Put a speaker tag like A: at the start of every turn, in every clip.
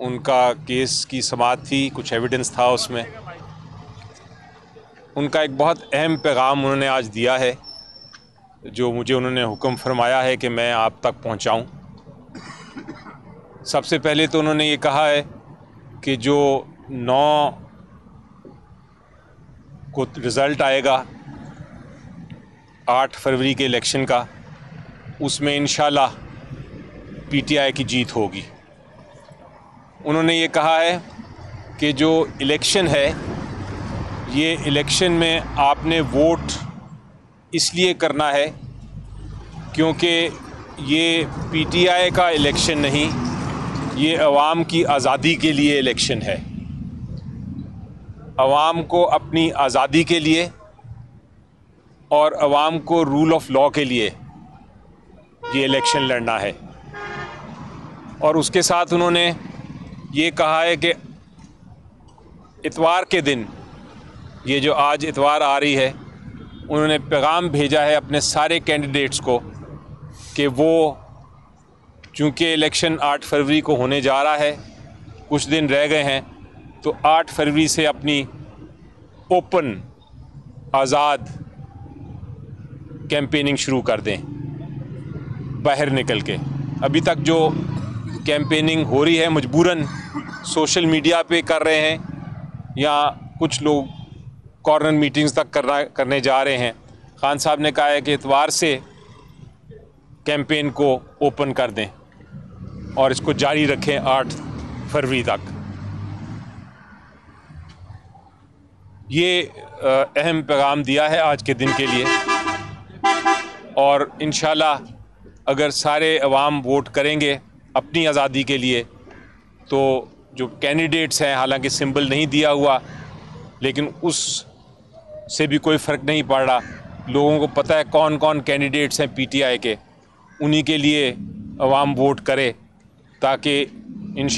A: उनका केस की समात थी, कुछ एविडेंस था उसमें उनका एक बहुत अहम पैगाम उन्होंने आज दिया है, जो मुझे उन्होंने हुक्म फरमाया है कि मैं आप तक पहुंचाऊं। सबसे पहले तो उन्होंने ये कहा है कि जो नौ को रिज़ल्ट आएगा, आठ फरवरी के इलेक्शन का, उसमें इन पीटीआई की जीत होगी उन्होंने ये कहा है कि जो इलेक्शन है, ये इलेक्शन में आपने वोट इसलिए करना है क्योंकि ये पीटीआई का इलेक्शन नहीं, ये आवाम की आज़ादी के लिए इलेक्शन है। आवाम को अपनी आज़ादी के लिए और आवाम को रूल ऑफ़ लॉ के लिए ये इलेक्शन लड़ना है। और उसके साथ उन्होंने ये कहा है कि इतवार के दिन, ये जो आज इतवार आ रही है, उन्होंने पैगाम भेजा है अपने सारे कैंडिडेट्स को कि वो चूँकि इलेक्शन आठ फरवरी को होने जा रहा है, कुछ दिन रह गए हैं तो आठ फरवरी से अपनी ओपन आज़ाद कैंपेनिंग शुरू कर दें, बाहर निकल के। अभी तक जो कैंपेनिंग हो रही है, मजबूरन सोशल मीडिया पे कर रहे हैं या कुछ लोग कॉर्नर मीटिंग्स तक करना करने जा रहे हैं। खान साहब ने कहा है कि इतवार से कैंपेन को ओपन कर दें और इसको जारी रखें आठ फरवरी तक। ये अहम पैगाम दिया है आज के दिन के लिए और इन अगर सारे अवाम वोट करेंगे अपनी आज़ादी के लिए। तो जो कैंडिडेट्स हैं, हालाँकि सिंबल नहीं दिया हुआ, लेकिन उस से भी कोई फ़र्क नहीं पड़ रहा। लोगों को पता है कौन कौन कैंडिडेट्स हैं पीटीआई के। उन्हीं के लिए अवाम वोट करे, ताकि इन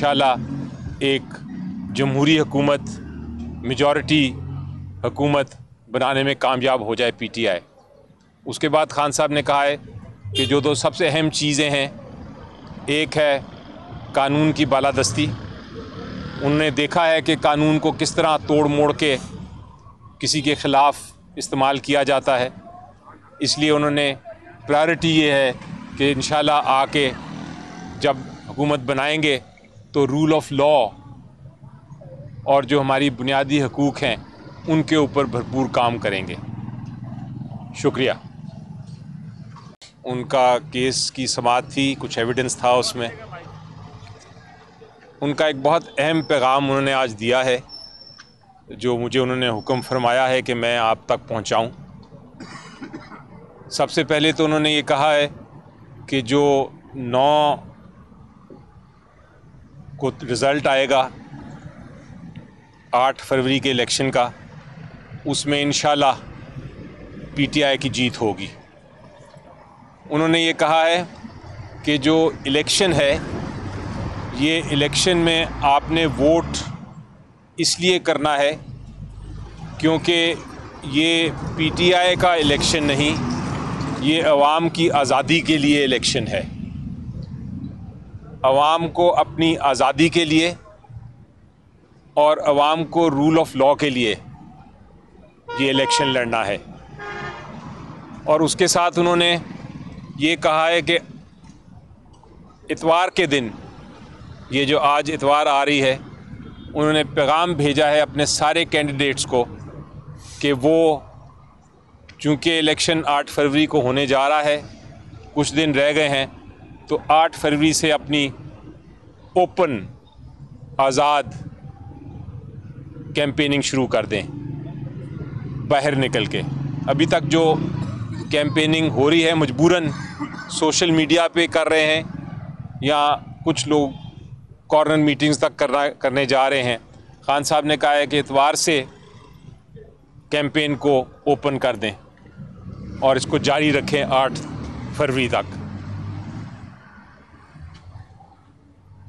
A: एक जमहूरी हुकूमत मेजॉरिटी हुकूमत बनाने में कामयाब हो जाए पीटीआई उसके बाद खान साहब ने कहा है कि जो दो सबसे अहम चीज़ें हैं एक है कानून की बालादस्ती। उनने देखा है कि कानून को किस तरह तोड़ मोड़ के किसी के ख़िलाफ़ इस्तेमाल किया जाता है। इसलिए उन्होंने प्रायोरिटी ये है कि इन आके जब हुकूमत बनाएँगे तो रूल ऑफ़ लॉ और जो हमारी बुनियादी हकूक़ हैं, उनके ऊपर भरपूर काम करेंगे। शुक्रिया। उनका केस की समात थी, कुछ एविडेंस था उसमें उनका एक बहुत अहम पैगाम उन्होंने आज दिया है, जो मुझे उन्होंने हुक्म फरमाया है कि मैं आप तक पहुंचाऊं। सबसे पहले तो उन्होंने ये कहा है कि जो नौ को रिज़ल्ट आएगा, आठ फरवरी के इलेक्शन का, उसमें इन पीटीआई की जीत होगी उन्होंने ये कहा है कि जो इलेक्शन है, ये इलेक्शन में आपने वोट इसलिए करना है क्योंकि ये पीटीआई का इलेक्शन नहीं, ये आवाम की आज़ादी के लिए इलेक्शन है। आवाम को अपनी आज़ादी के लिए और आवाम को रूल ऑफ़ लॉ के लिए ये इलेक्शन लड़ना है। और उसके साथ उन्होंने ये कहा है कि इतवार के दिन, ये जो आज इतवार आ रही है, उन्होंने पैगाम भेजा है अपने सारे कैंडिडेट्स को कि वो चूँकि इलेक्शन आठ फरवरी को होने जा रहा है, कुछ दिन रह गए हैं तो आठ फरवरी से अपनी ओपन आज़ाद कैंपेनिंग शुरू कर दें, बाहर निकल के। अभी तक जो कैंपेनिंग हो रही है, मजबूरन सोशल मीडिया पे कर रहे हैं या कुछ लोग कॉर्नर मीटिंग्स तक करना करने जा रहे हैं। खान साहब ने कहा है कि इतवार से कैंपेन को ओपन कर दें और इसको जारी रखें आठ फरवरी तक।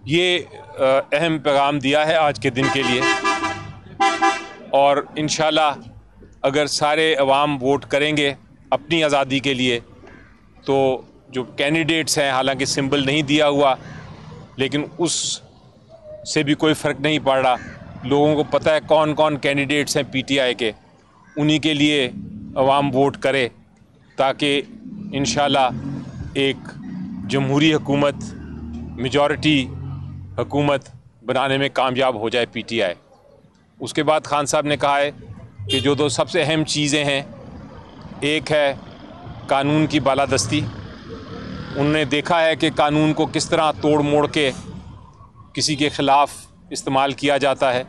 A: ये अहम पैगाम दिया है आज के दिन के लिए और इन अगर सारे अवाम वोट करेंगे अपनी आज़ादी के लिए। तो जो कैंडिडेट्स हैं, हालाँकि सिंबल नहीं दिया हुआ, लेकिन उस से भी कोई फ़र्क नहीं पड़ रहा। लोगों को पता है कौन कौन कैंडिडेट्स हैं पीटीआई के। उन्हीं के लिए अवाम वोट करे, ताकि इन एक जमहूरी हुकूमत मेजॉरिटी हुकूमत बनाने में कामयाब हो जाए पीटीआई उसके बाद खान साहब ने कहा है कि जो दो सबसे अहम चीज़ें हैं एक है कानून की बालादस्ती। उनने देखा है कि कानून को किस तरह तोड़ मोड़ के किसी के ख़िलाफ़ इस्तेमाल किया जाता है।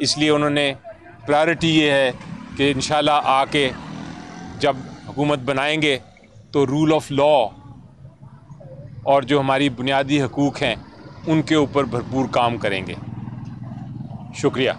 A: इसलिए उन्होंने प्रायोरिटी ये है कि इन आके जब हुकूमत बनाएँगे तो रूल ऑफ़ लॉ और जो हमारी बुनियादी हकूक़ हैं, उनके ऊपर भरपूर काम करेंगे। शुक्रिया।